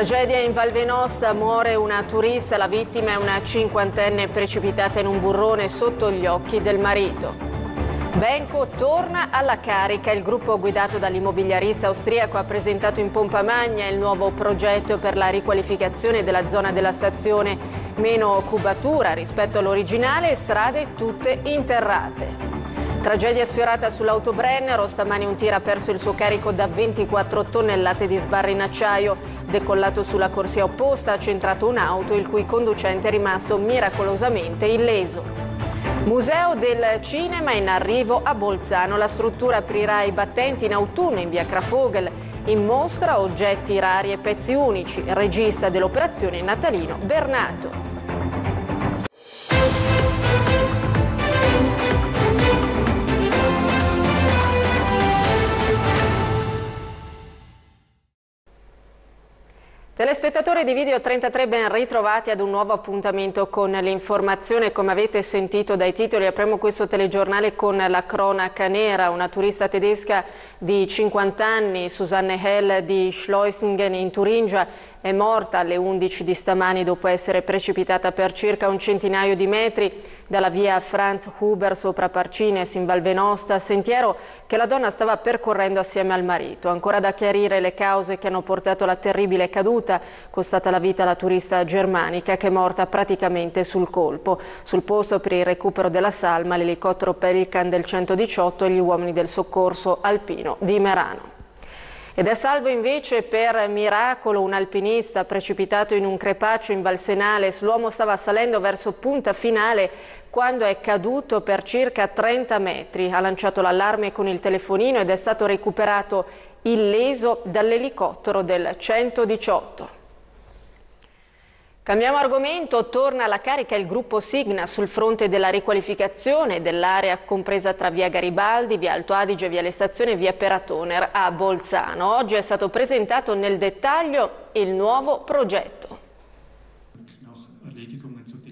Tragedia in Val Venosta, muore una turista, la vittima è una cinquantenne precipitata in un burrone sotto gli occhi del marito. Benco torna alla carica. Il gruppo guidato dall'immobiliarista austriaco ha presentato in pompa magna il nuovo progetto per la riqualificazione della zona della stazione. Meno cubatura rispetto all'originale strade tutte interrate. Tragedia sfiorata sull'autobrennero, stamani un tir ha perso il suo carico da 24 tonnellate di sbarre in acciaio. Decollato sulla corsia opposta ha centrato un'auto il cui conducente è rimasto miracolosamente illeso. Museo del Cinema in arrivo a Bolzano. La struttura aprirà i battenti in autunno in via Krafogel. In mostra oggetti rari e pezzi unici. Regista dell'operazione Natalino Bernato. Telespettatori di Video 33 ben ritrovati ad un nuovo appuntamento con l'informazione. Come avete sentito dai titoli apriamo questo telegiornale con la cronaca nera. Una turista tedesca di 50 anni, Susanne Hell di Schleusingen in Turingia, è morta alle 11 di stamani dopo essere precipitata per circa un centinaio di metri dalla via Franz Huber sopra Parcines in Valvenosta, sentiero che la donna stava percorrendo assieme al marito. Ancora da chiarire le cause che hanno portato alla terribile caduta, costata la vita alla turista germanica che è morta praticamente sul colpo. Sul posto per il recupero della salma l'elicottero Pelican del 118 e gli uomini del soccorso alpino di Merano. Ed è salvo invece per miracolo un alpinista precipitato in un crepaccio in Valsenales. L'uomo stava salendo verso punta finale quando è caduto per circa 30 metri. Ha lanciato l'allarme con il telefonino ed è stato recuperato illeso dall'elicottero del 118. Cambiamo argomento, torna alla carica il gruppo Signa sul fronte della riqualificazione dell'area compresa tra via Garibaldi, via Alto Adige, via Le Stazioni e via Peratoner a Bolzano. Oggi è stato presentato nel dettaglio il nuovo progetto.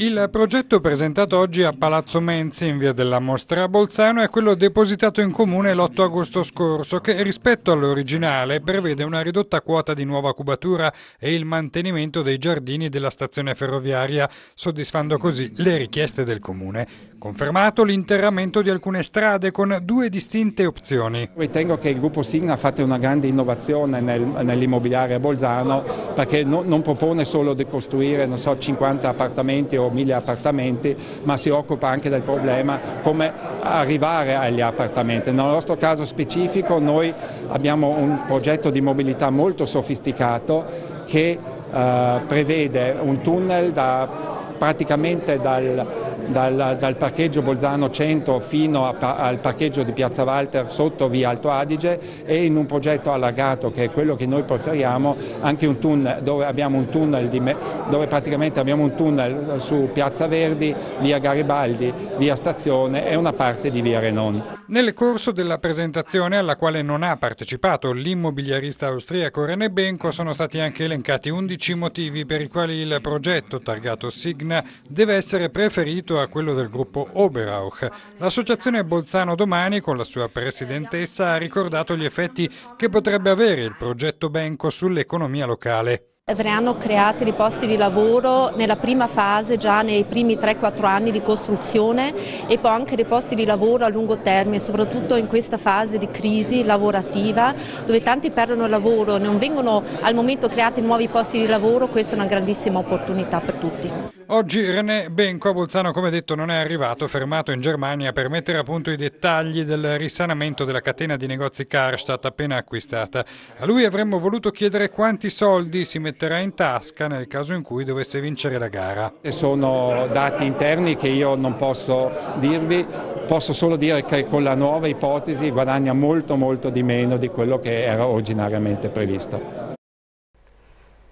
Il progetto presentato oggi a Palazzo Menzi in via della Mostra a Bolzano è quello depositato in comune l'8 agosto scorso che rispetto all'originale prevede una ridotta quota di nuova cubatura e il mantenimento dei giardini della stazione ferroviaria, soddisfando così le richieste del comune. Confermato l'interramento di alcune strade con due distinte opzioni. Ritengo che il gruppo Signa ha fatto una grande innovazione nel, nell'immobiliare a Bolzano perché no, non propone solo di costruire so, 50 appartamenti o 1000 appartamenti, ma si occupa anche del problema come arrivare agli appartamenti. Nel nostro caso specifico noi abbiamo un progetto di mobilità molto sofisticato che eh, prevede un tunnel da, praticamente dal dal, dal parcheggio Bolzano 100 fino a, al parcheggio di Piazza Walter sotto via Alto Adige e in un progetto allargato che è quello che noi preferiamo anche un tunnel dove abbiamo un tunnel di, dove praticamente abbiamo un tunnel su Piazza Verdi, via Garibaldi, via Stazione e una parte di via Renon. Nel corso della presentazione, alla quale non ha partecipato l'immobiliarista austriaco René Benco, sono stati anche elencati 11 motivi per i quali il progetto targato Signa deve essere preferito a quello del gruppo Oberauch. L'associazione Bolzano Domani, con la sua presidentessa, ha ricordato gli effetti che potrebbe avere il progetto Benco sull'economia locale. Verranno creati dei posti di lavoro nella prima fase, già nei primi 3-4 anni di costruzione e poi anche dei posti di lavoro a lungo termine, soprattutto in questa fase di crisi lavorativa dove tanti perdono il lavoro, non vengono al momento creati nuovi posti di lavoro, questa è una grandissima opportunità per tutti. Oggi René Benco a Bolzano, come detto, non è arrivato, fermato in Germania per mettere a punto i dettagli del risanamento della catena di negozi Karstadt appena acquistata. A lui avremmo voluto chiedere quanti soldi si metterà in tasca nel caso in cui dovesse vincere la gara. Sono dati interni che io non posso dirvi, posso solo dire che con la nuova ipotesi guadagna molto molto di meno di quello che era originariamente previsto.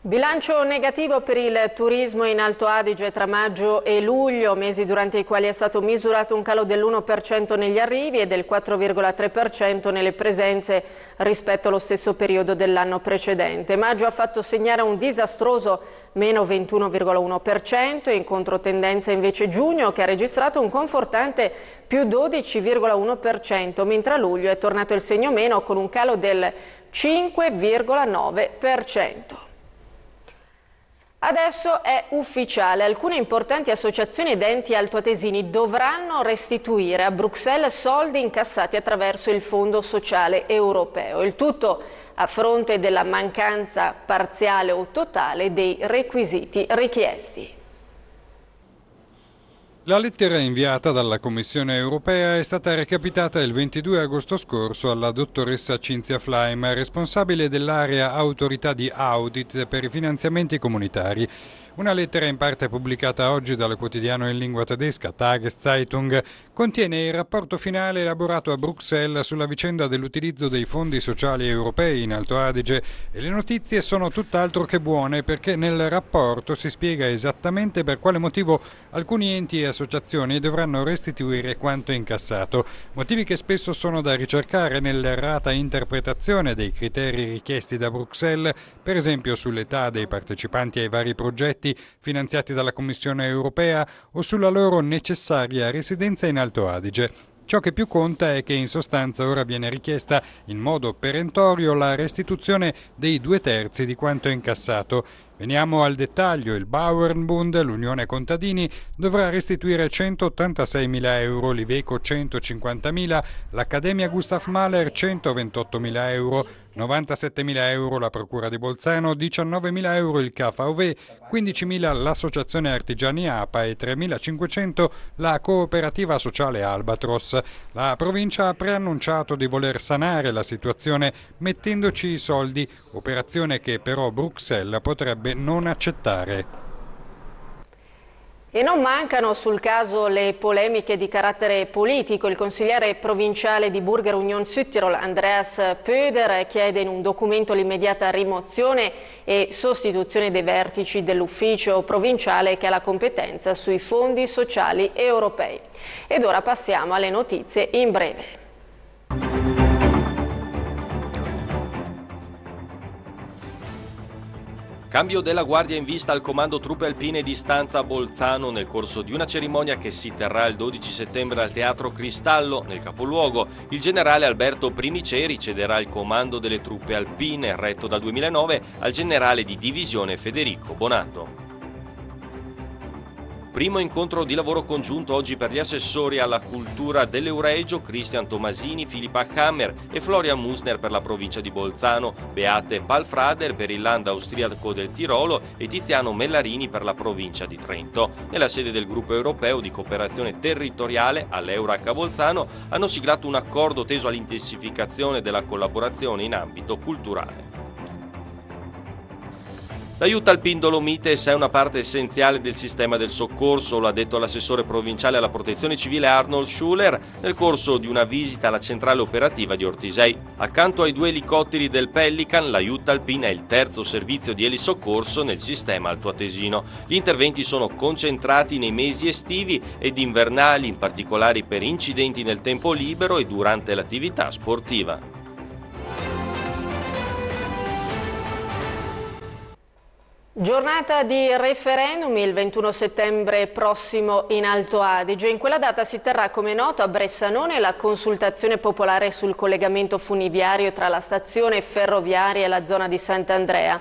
Bilancio negativo per il turismo in Alto Adige tra maggio e luglio, mesi durante i quali è stato misurato un calo dell'1% negli arrivi e del 4,3% nelle presenze rispetto allo stesso periodo dell'anno precedente. Maggio ha fatto segnare un disastroso meno 21,1%, in controtendenza invece giugno che ha registrato un confortante più 12,1%, mentre a luglio è tornato il segno meno con un calo del 5,9%. Adesso è ufficiale, alcune importanti associazioni ed enti altoatesini dovranno restituire a Bruxelles soldi incassati attraverso il Fondo Sociale Europeo. Il tutto a fronte della mancanza parziale o totale dei requisiti richiesti. La lettera inviata dalla Commissione europea è stata recapitata il 22 agosto scorso alla dottoressa Cinzia Fleim, responsabile dell'area autorità di audit per i finanziamenti comunitari. Una lettera in parte pubblicata oggi dal quotidiano in lingua tedesca Tageszeitung contiene il rapporto finale elaborato a Bruxelles sulla vicenda dell'utilizzo dei fondi sociali europei in Alto Adige. E le notizie sono tutt'altro che buone perché nel rapporto si spiega esattamente per quale motivo alcuni enti e associazioni dovranno restituire quanto incassato, motivi che spesso sono da ricercare nell'errata interpretazione dei criteri richiesti da Bruxelles, per esempio sull'età dei partecipanti ai vari progetti progetti finanziati dalla Commissione europea o sulla loro necessaria residenza in Alto Adige. Ciò che più conta è che in sostanza ora viene richiesta in modo perentorio la restituzione dei due terzi di quanto incassato Veniamo al dettaglio, il Bauernbund, l'Unione Contadini, dovrà restituire 186.000 euro, l'Iveco 150.000, l'Accademia Gustav Mahler 128.000 euro, 97.000 euro la Procura di Bolzano, 19.000 euro il KVV, 15.000 l'Associazione Artigiani APA e 3.500 la Cooperativa Sociale Albatros. La provincia ha preannunciato di voler sanare la situazione mettendoci i soldi, operazione che però Bruxelles potrebbe potrebbe non accettare. E non mancano sul caso le polemiche di carattere politico. Il consigliere provinciale di Burger Union Südtirol, Andreas Pöder, chiede in un documento l'immediata rimozione e sostituzione dei vertici dell'ufficio provinciale che ha la competenza sui fondi sociali europei. Ed ora passiamo alle notizie in breve. Cambio della guardia in vista al comando truppe alpine di stanza Bolzano nel corso di una cerimonia che si terrà il 12 settembre al Teatro Cristallo, nel capoluogo. Il generale Alberto Primiceri cederà il comando delle truppe alpine, retto dal 2009, al generale di divisione Federico Bonato. Primo incontro di lavoro congiunto oggi per gli assessori alla cultura dell'Euregio, Cristian Tomasini, Filippa Hammer e Florian Musner per la provincia di Bolzano, Beate Palfrader per il land austriaco del Tirolo e Tiziano Mellarini per la provincia di Trento. Nella sede del gruppo europeo di cooperazione territoriale all'Eurac a Bolzano hanno siglato un accordo teso all'intensificazione della collaborazione in ambito culturale. L'aiuto al Pindolomites è una parte essenziale del sistema del soccorso, lo ha detto l'assessore provinciale alla protezione civile Arnold Schuller nel corso di una visita alla centrale operativa di Ortisei. Accanto ai due elicotteri del Pelican, l'aiuto alpin è il terzo servizio di elisoccorso nel sistema altoatesino. Gli interventi sono concentrati nei mesi estivi ed invernali, in particolare per incidenti nel tempo libero e durante l'attività sportiva. Giornata di referendum il 21 settembre prossimo in Alto Adige. In quella data si terrà, come noto, a Bressanone la consultazione popolare sul collegamento funiviario tra la stazione ferroviaria e la zona di Sant'Andrea.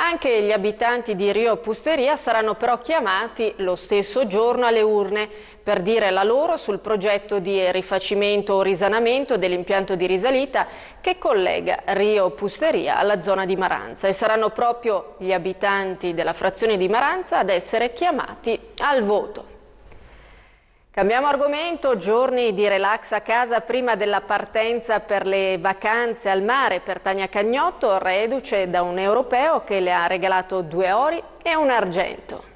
Anche gli abitanti di Rio Pusteria saranno però chiamati lo stesso giorno alle urne per dire la loro sul progetto di rifacimento o risanamento dell'impianto di risalita che collega Rio Pusteria alla zona di Maranza e saranno proprio gli abitanti della frazione di Maranza ad essere chiamati al voto. Cambiamo argomento, giorni di relax a casa prima della partenza per le vacanze al mare per Tania Cagnotto, reduce da un europeo che le ha regalato due ori e un argento.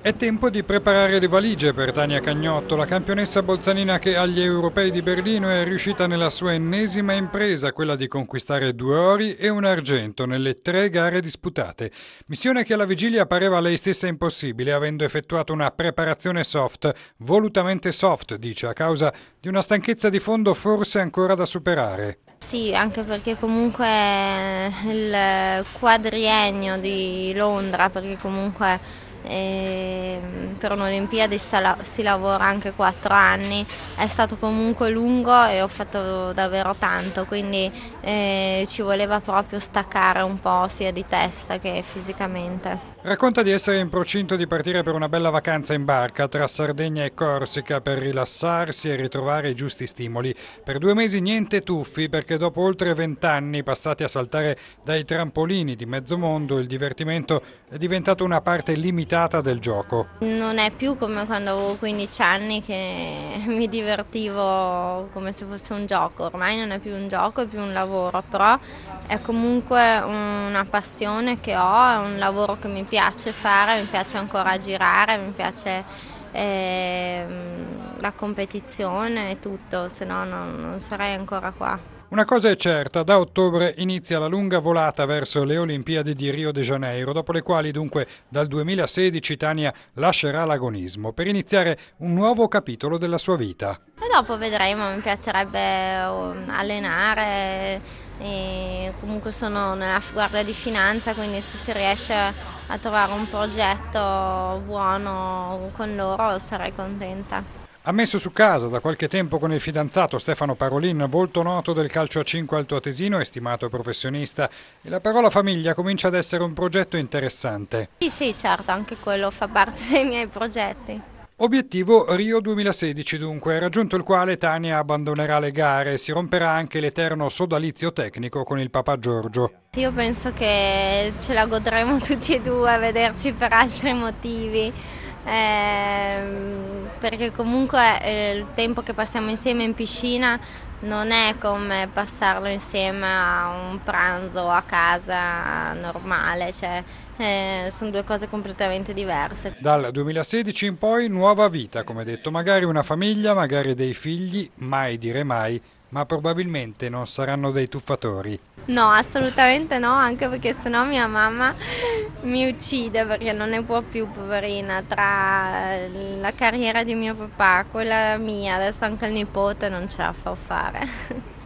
È tempo di preparare le valigie per Tania Cagnotto, la campionessa bolzanina che agli europei di Berlino è riuscita nella sua ennesima impresa, quella di conquistare due ori e un argento nelle tre gare disputate. Missione che alla vigilia pareva a lei stessa impossibile, avendo effettuato una preparazione soft, volutamente soft, dice, a causa di una stanchezza di fondo forse ancora da superare. Sì, anche perché comunque il quadriennio di Londra, perché comunque per un'Olimpiade si lavora anche quattro anni, è stato comunque lungo e ho fatto davvero tanto, quindi eh, ci voleva proprio staccare un po' sia di testa che fisicamente. Racconta di essere in procinto di partire per una bella vacanza in barca tra Sardegna e Corsica per rilassarsi e ritrovare i giusti stimoli. Per due mesi niente tuffi perché dopo oltre vent'anni passati a saltare dai trampolini di mezzo mondo il divertimento è diventato una parte limitata del gioco. Non è più come quando avevo 15 anni che mi divertivo come se fosse un gioco, ormai non è più un gioco, è più un lavoro, però è comunque una passione che ho, è un lavoro che mi piace fare, mi piace ancora girare, mi piace eh, la competizione e tutto, se no non, non sarei ancora qua. Una cosa è certa, da ottobre inizia la lunga volata verso le Olimpiadi di Rio de Janeiro, dopo le quali dunque dal 2016 Tania lascerà l'agonismo per iniziare un nuovo capitolo della sua vita. E dopo vedremo, mi piacerebbe um, allenare, comunque sono nella guardia di finanza, quindi se si riesce a trovare un progetto buono con loro starei contenta. Ha messo su casa da qualche tempo con il fidanzato Stefano Parolin, volto noto del calcio a 5 altoatesino e stimato professionista, e la parola famiglia comincia ad essere un progetto interessante. Sì, sì, certo, anche quello fa parte dei miei progetti. Obiettivo Rio 2016 dunque, raggiunto il quale Tania abbandonerà le gare e si romperà anche l'eterno sodalizio tecnico con il papà Giorgio. Io penso che ce la godremo tutti e due a vederci per altri motivi ehm, perché comunque eh, il tempo che passiamo insieme in piscina non è come passarlo insieme a un pranzo a casa normale, cioè, eh, sono due cose completamente diverse. Dal 2016 in poi nuova vita, come detto, magari una famiglia, magari dei figli, mai dire mai, ma probabilmente non saranno dei tuffatori. No, assolutamente no, anche perché sennò mia mamma mi uccide perché non ne può più, poverina, tra la carriera di mio papà, quella mia, adesso anche il nipote non ce la fa fare.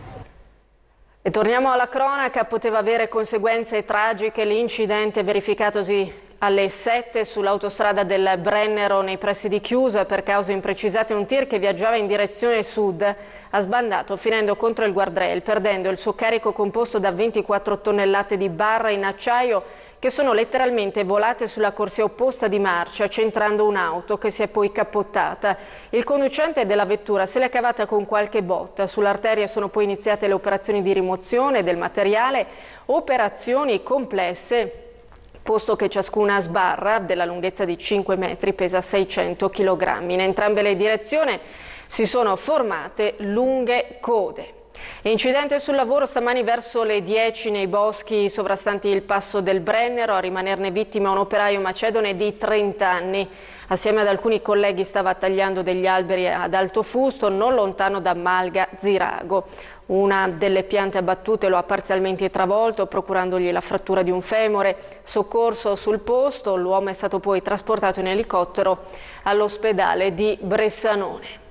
E torniamo alla cronaca, poteva avere conseguenze tragiche l'incidente verificatosi alle 7 sull'autostrada del Brennero nei pressi di Chiusa. Per cause imprecisate un tir che viaggiava in direzione sud ha sbandato finendo contro il guardrail perdendo il suo carico composto da 24 tonnellate di barra in acciaio che sono letteralmente volate sulla corsia opposta di marcia centrando un'auto che si è poi cappottata. Il conducente della vettura se l'è cavata con qualche botta. Sull'arteria sono poi iniziate le operazioni di rimozione del materiale, operazioni complesse posto che ciascuna sbarra della lunghezza di 5 metri pesa 600 kg. In entrambe le direzioni si sono formate lunghe code. Incidente sul lavoro stamani verso le 10 nei boschi sovrastanti il passo del Brennero, a rimanerne vittima un operaio macedone di 30 anni. Assieme ad alcuni colleghi stava tagliando degli alberi ad alto fusto non lontano da Malga Zirago. Una delle piante abbattute lo ha parzialmente travolto, procurandogli la frattura di un femore. Soccorso sul posto, l'uomo è stato poi trasportato in elicottero all'ospedale di Bressanone.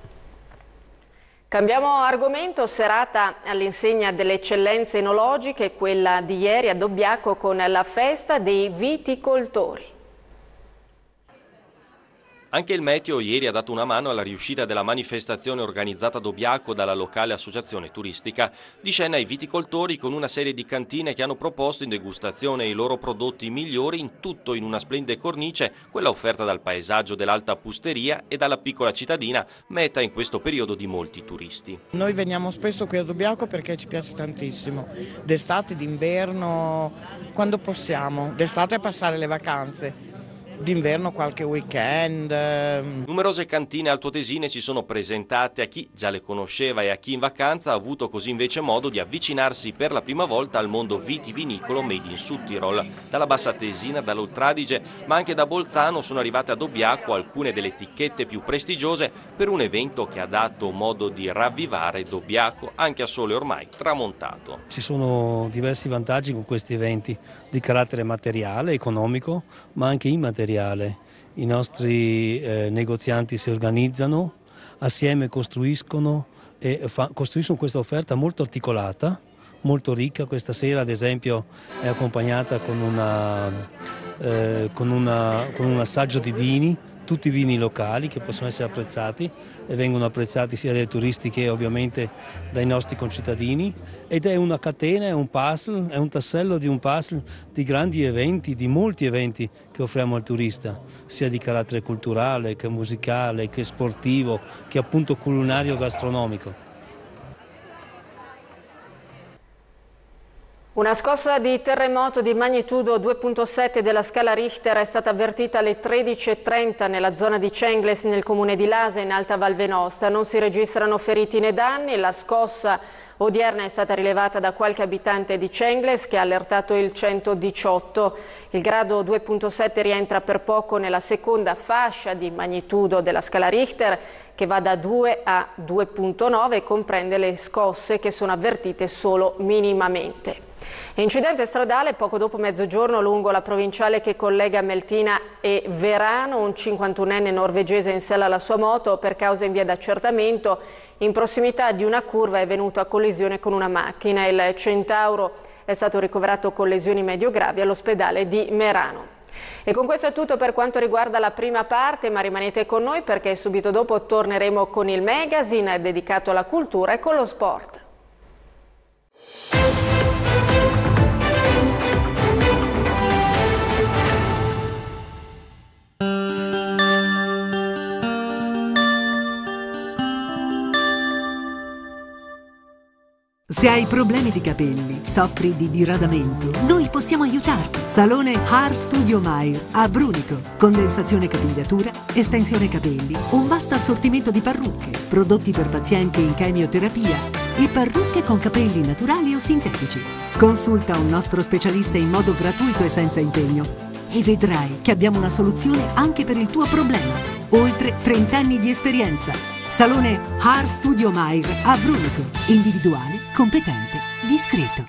Cambiamo argomento, serata all'insegna delle eccellenze enologiche, quella di ieri a Dobbiaco con la festa dei viticoltori. Anche il Meteo ieri ha dato una mano alla riuscita della manifestazione organizzata a Dobiaco dalla locale associazione turistica. Di scena i viticoltori con una serie di cantine che hanno proposto in degustazione i loro prodotti migliori in tutto in una splendida cornice, quella offerta dal paesaggio dell'Alta Pusteria e dalla piccola cittadina, meta in questo periodo di molti turisti. Noi veniamo spesso qui a Dobiaco perché ci piace tantissimo, d'estate, d'inverno, quando possiamo, d'estate a passare le vacanze d'inverno qualche weekend. Ehm. Numerose cantine altoatesine si sono presentate a chi già le conosceva e a chi in vacanza ha avuto così invece modo di avvicinarsi per la prima volta al mondo vitivinicolo made in Sudtirol. Dalla Bassa Tesina, dall'Oltradige, ma anche da Bolzano sono arrivate a Dobbiaco alcune delle etichette più prestigiose per un evento che ha dato modo di ravvivare Dobbiaco anche a sole ormai tramontato. Ci sono diversi vantaggi con questi eventi di carattere materiale, economico, ma anche immateriale materiale. I nostri eh, negozianti si organizzano, assieme costruiscono fa, costruiscono questa offerta molto articolata, molto ricca. Questa sera ad esempio è accompagnata con una eh, con, una, con un assaggio di vini tutti i vini locali che possono essere apprezzati e vengono apprezzati sia dai turisti che ovviamente dai nostri concittadini ed è una catena, è un puzzle, è un tassello di un puzzle di grandi eventi, di molti eventi che offriamo al turista, sia di carattere culturale che musicale, che sportivo, che appunto culinario gastronomico. Una scossa di terremoto di magnitudo 2.7 della scala Richter è stata avvertita alle 13.30 nella zona di Cengles nel comune di Lasa in Alta Val Venosta. Non si registrano feriti né danni. La scossa odierna è stata rilevata da qualche abitante di Cengles che ha allertato il 118. Il grado 2.7 rientra per poco nella seconda fascia di magnitudo della scala Richter che va da 2 a 2.9 e comprende le scosse che sono avvertite solo minimamente. Incidente stradale poco dopo mezzogiorno lungo la provinciale che collega Meltina e Verano, un 51enne norvegese in sella alla sua moto per causa in via d'accertamento. In prossimità di una curva è venuto a collisione con una macchina. Il Centauro è stato ricoverato con lesioni medio-gravi all'ospedale di Merano. E con questo è tutto per quanto riguarda la prima parte, ma rimanete con noi perché subito dopo torneremo con il magazine dedicato alla cultura e con lo sport. Se hai problemi di capelli, soffri di diradamento, noi possiamo aiutarti. Salone Hair Studio Mayer a Brunico. Condensazione capigliatura, estensione capelli, un vasto assortimento di parrucche, prodotti per pazienti in chemioterapia e parrucche con capelli naturali o sintetici. Consulta un nostro specialista in modo gratuito e senza impegno e vedrai che abbiamo una soluzione anche per il tuo problema. Oltre 30 anni di esperienza Salone Hair Studio Mair a Brunico. Individuale, competente, discreto.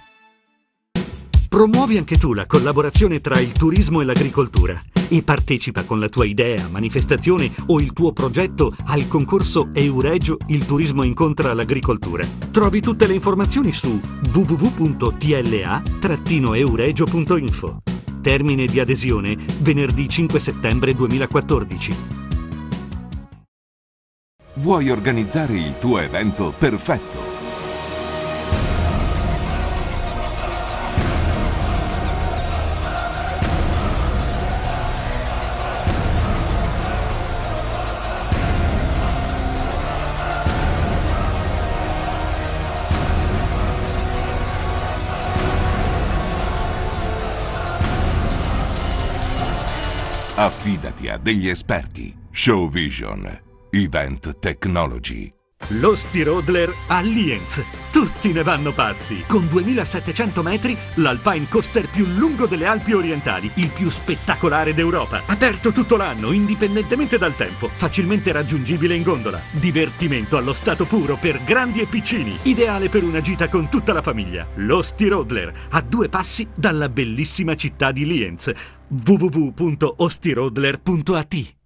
Promuovi anche tu la collaborazione tra il turismo e l'agricoltura e partecipa con la tua idea, manifestazione o il tuo progetto al concorso Euregio Il turismo incontra l'agricoltura. Trovi tutte le informazioni su www.tla-euregio.info. Termine di adesione venerdì 5 settembre 2014. Vuoi organizzare il tuo evento perfetto? Degli esperti. Show Vision Event Technology. Lo Stirodler a Lienz. Tutti ne vanno pazzi. Con 2700 metri, l'Alpine Coaster più lungo delle Alpi orientali, il più spettacolare d'Europa. Aperto tutto l'anno, indipendentemente dal tempo, facilmente raggiungibile in gondola. Divertimento allo stato puro per grandi e piccini. Ideale per una gita con tutta la famiglia. Lo Stirodler, a due passi dalla bellissima città di Lienz. www.ostirodler.at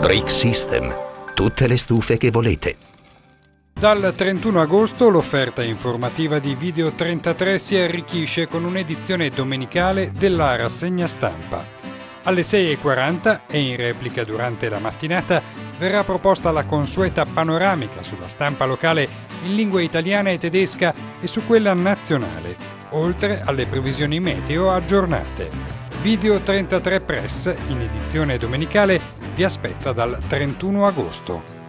Brick System. Tutte le stufe che volete. Dal 31 agosto l'offerta informativa di Video 33 si arricchisce con un'edizione domenicale della rassegna stampa. Alle 6.40 e in replica durante la mattinata verrà proposta la consueta panoramica sulla stampa locale in lingua italiana e tedesca e su quella nazionale, oltre alle previsioni meteo aggiornate. Video 33 Press in edizione domenicale vi aspetta dal 31 agosto.